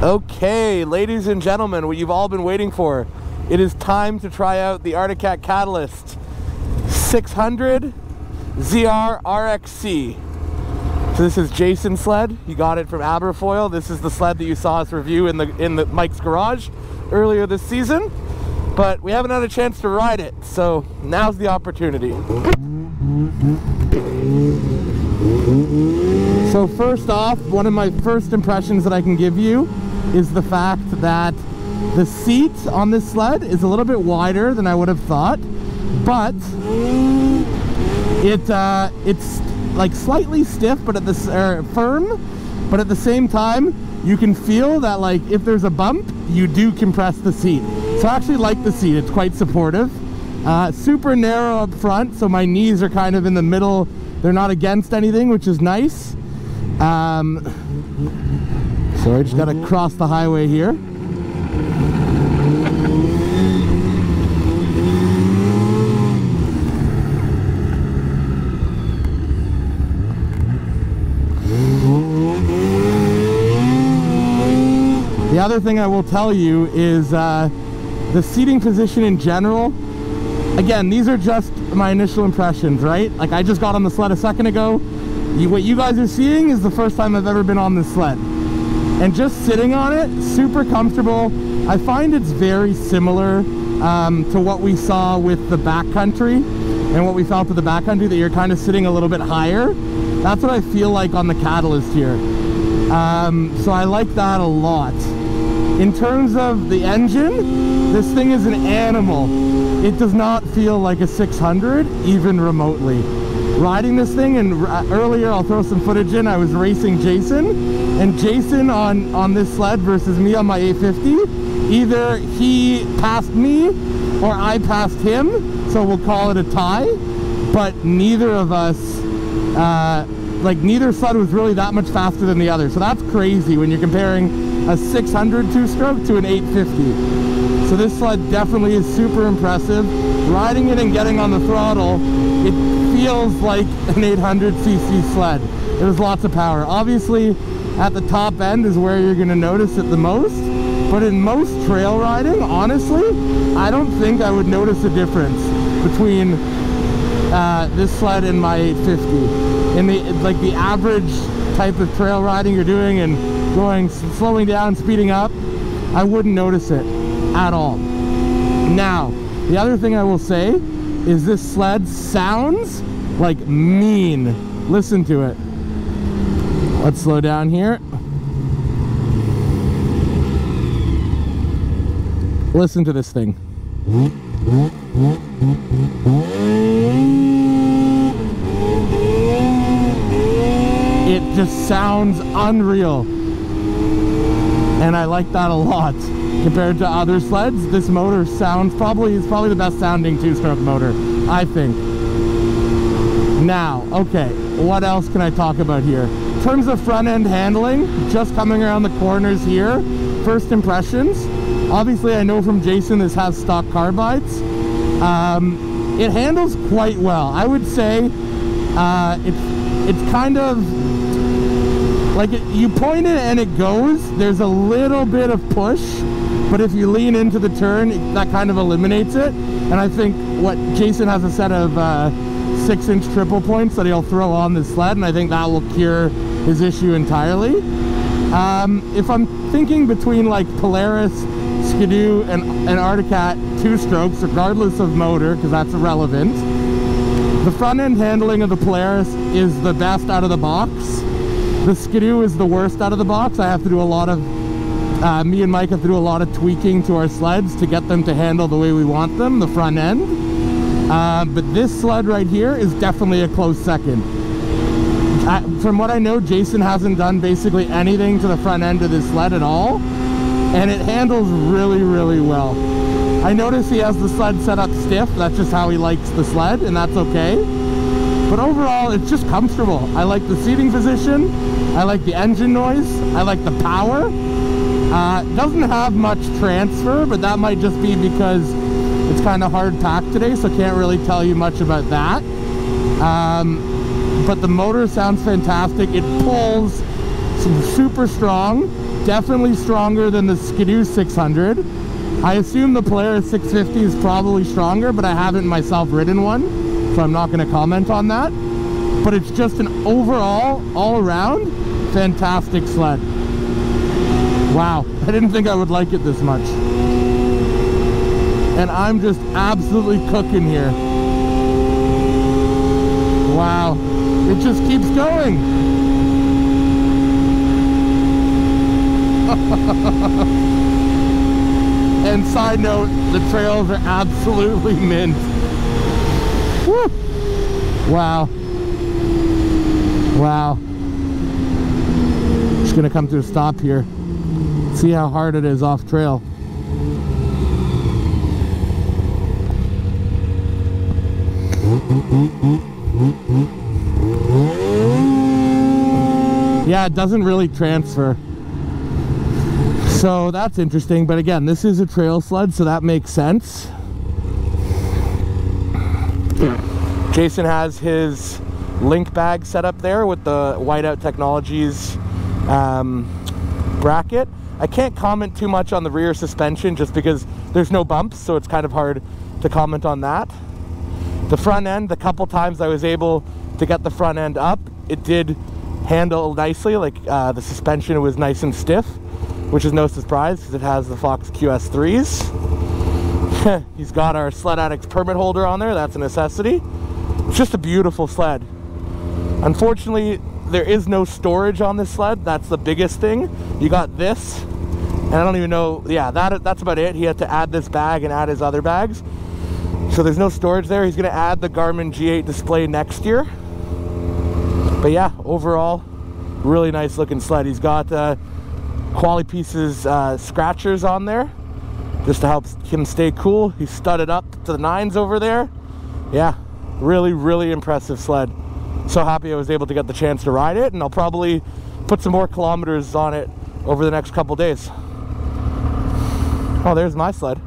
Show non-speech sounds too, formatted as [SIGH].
Okay, ladies and gentlemen, what you've all been waiting for. It is time to try out the Arctic Cat Catalyst 600 ZR RXC. So this is Jason's sled. He got it from Aberfoyle. This is the sled that you saw us review in the in the Mike's garage earlier this season. But we haven't had a chance to ride it, so now's the opportunity. So first off, one of my first impressions that I can give you is the fact that the seat on this sled is a little bit wider than I would have thought, but it uh, it's like slightly stiff, but at the er, firm, but at the same time, you can feel that like if there's a bump, you do compress the seat. So I actually like the seat; it's quite supportive. Uh, super narrow up front, so my knees are kind of in the middle. They're not against anything, which is nice. Um, so I just got to cross the highway here. The other thing I will tell you is uh, the seating position in general. Again, these are just my initial impressions, right? Like I just got on the sled a second ago. What you guys are seeing is the first time I've ever been on this sled. And just sitting on it, super comfortable. I find it's very similar um, to what we saw with the backcountry and what we felt with the backcountry that you're kind of sitting a little bit higher. That's what I feel like on the Catalyst here. Um, so I like that a lot. In terms of the engine, this thing is an animal. It does not feel like a 600, even remotely riding this thing and earlier I'll throw some footage in. I was racing Jason and Jason on on this sled versus me on my 850 either he passed me or I passed him so we'll call it a tie. But neither of us uh, like neither sled was really that much faster than the other. So that's crazy when you're comparing a 600 two-stroke to an 850 so this sled definitely is super impressive. Riding it and getting on the throttle it feels like an 800cc sled. There's lots of power. Obviously, at the top end is where you're going to notice it the most. But in most trail riding, honestly, I don't think I would notice a difference between uh, this sled and my 850. In the like the average type of trail riding you're doing and going slowing down, speeding up, I wouldn't notice it at all. Now, the other thing I will say is this sled sounds like mean. Listen to it. Let's slow down here. Listen to this thing. It just sounds unreal. And I like that a lot. Compared to other sleds, this motor sounds probably is probably the best sounding two-stroke motor, I think. Now, okay, what else can I talk about here? In terms of front end handling, just coming around the corners here, first impressions. Obviously, I know from Jason this has stock carbides. Um, it handles quite well. I would say uh, it's, it's kind of like it, you point it and it goes. There's a little bit of push, but if you lean into the turn, that kind of eliminates it. And I think what Jason has a set of uh, six inch triple points that he'll throw on the sled and I think that will cure his issue entirely. Um, if I'm thinking between like Polaris, Ski-Doo and, and Arctic Cat two strokes, regardless of motor, because that's irrelevant, the front end handling of the Polaris is the best out of the box. The Ski-Doo is the worst out of the box. I have to do a lot of, uh, me and Mike have to do a lot of tweaking to our sleds to get them to handle the way we want them, the front end. Uh, but this sled right here is definitely a close second. From what I know, Jason hasn't done basically anything to the front end of this sled at all. And it handles really, really well. I notice he has the sled set up stiff. That's just how he likes the sled, and that's okay. But overall, it's just comfortable. I like the seating position. I like the engine noise. I like the power. Uh, doesn't have much transfer, but that might just be because it's kind of hard packed today, so can't really tell you much about that. Um, but the motor sounds fantastic. It pulls super strong definitely stronger than the Skidoo 600. I assume the Polaris 650 is probably stronger, but I haven't myself ridden one, so I'm not going to comment on that. But it's just an overall, all around, fantastic sled. Wow, [LAUGHS] I didn't think I would like it this much. And I'm just absolutely cooking here. Wow, it just keeps going. [LAUGHS] and side note, the trails are absolutely [LAUGHS] mint. Woo. Wow. Wow. Just gonna come to a stop here. See how hard it is off trail. Yeah, it doesn't really transfer. So that's interesting, but again, this is a trail sled, so that makes sense. Jason has his link bag set up there with the Whiteout Technologies um, bracket. I can't comment too much on the rear suspension just because there's no bumps, so it's kind of hard to comment on that. The front end, the couple times I was able to get the front end up, it did handle nicely, like uh, the suspension was nice and stiff, which is no surprise because it has the Fox QS3s. [LAUGHS] He's got our Sledaddicz permit holder on there, that's a necessity. It's just a beautiful sled. Unfortunately, there is no storage on this sled. That's the biggest thing. You got this, and I don't even know, yeah, that that's about it. He had to add this bag and add his other bags. So there's no storage there. He's gonna add the Garmin G8 display next year. But yeah, overall, really nice looking sled. He's got uh, Qualipieces uh, scratchers on there just to help him stay cool. He's studded up to the nines over there. Yeah, really, really impressive sled so happy I was able to get the chance to ride it and I'll probably put some more kilometers on it over the next couple days. Oh, there's my sled.